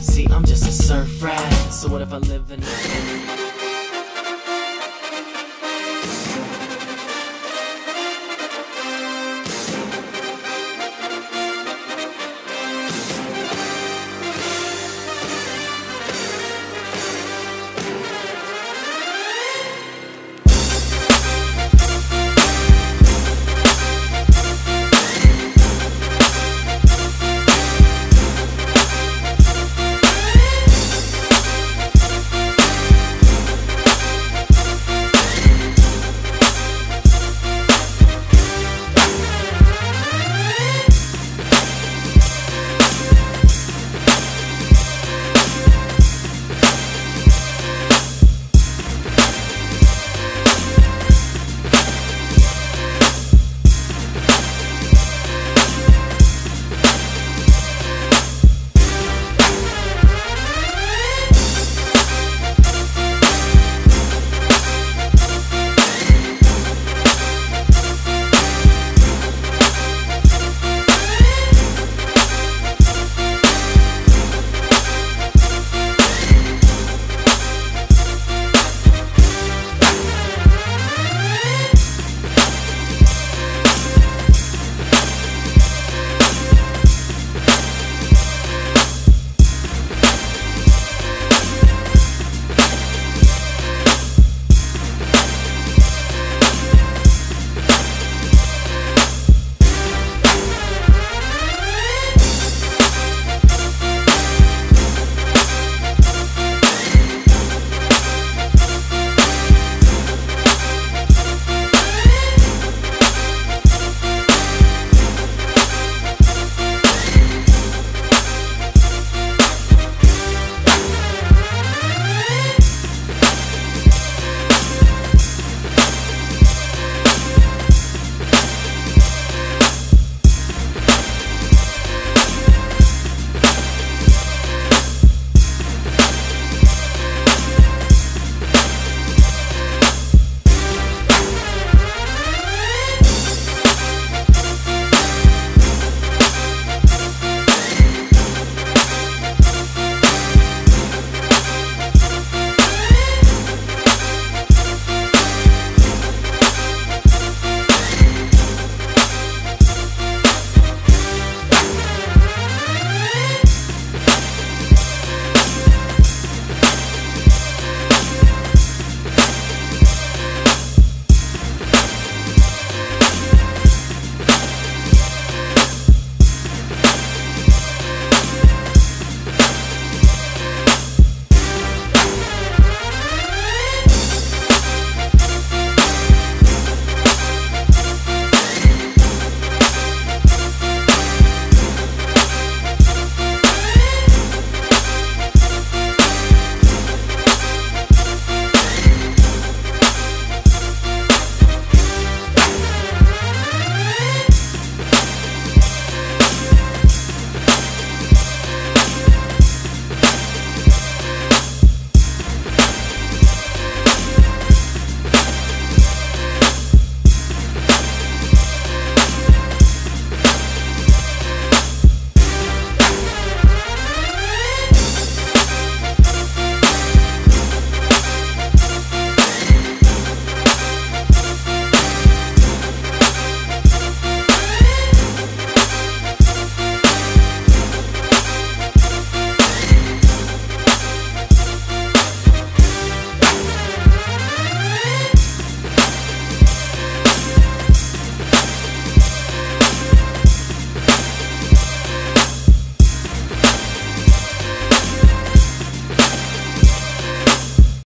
See, I'm just a surf rat. So what if I live in